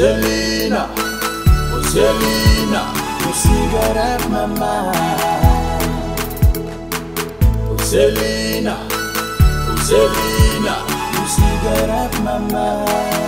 Selena, oh Selena, you cigarette my mind. Oh Selena, oh Selena, you cigarette my mind.